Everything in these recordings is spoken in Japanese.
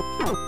Oh,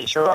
い正。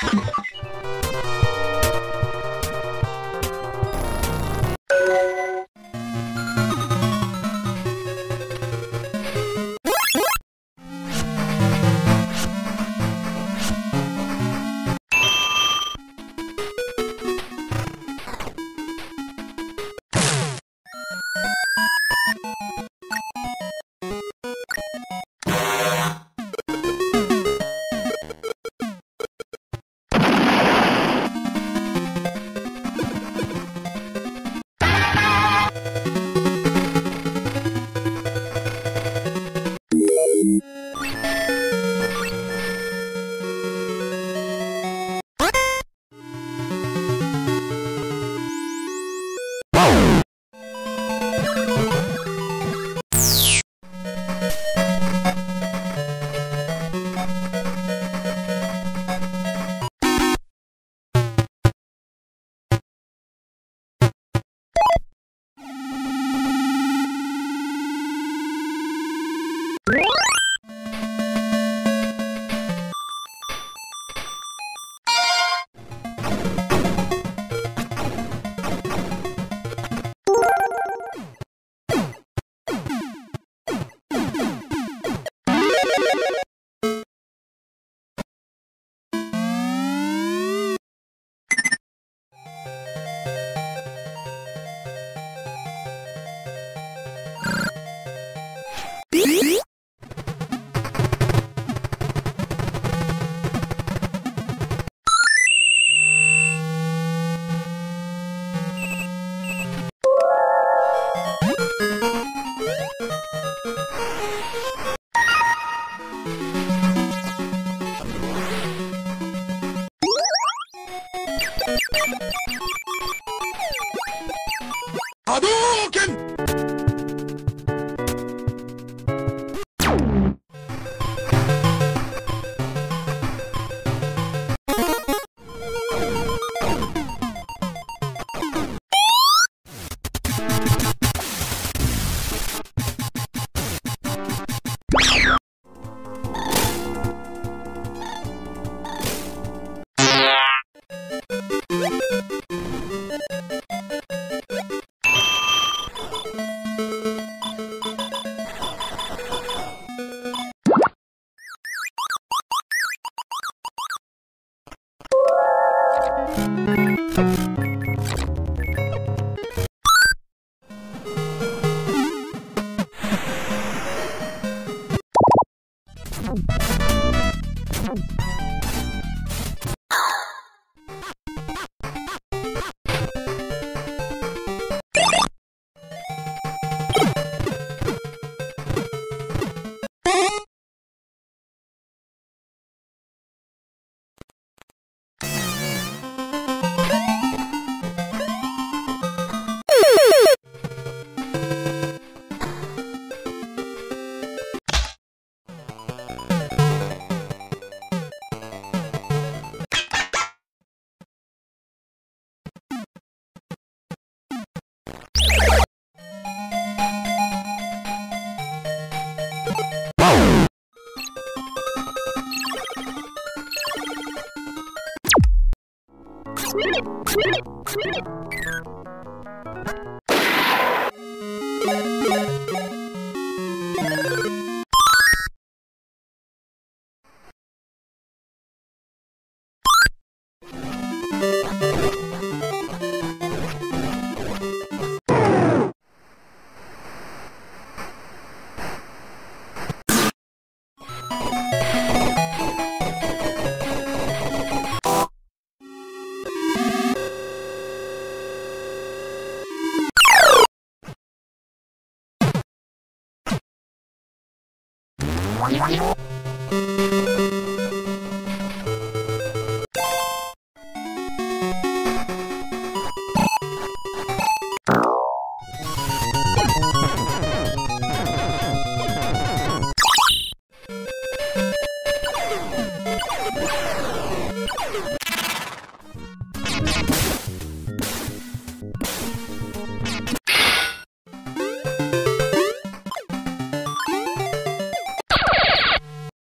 Ha ha ha! 波動拳 Bye. Yeah.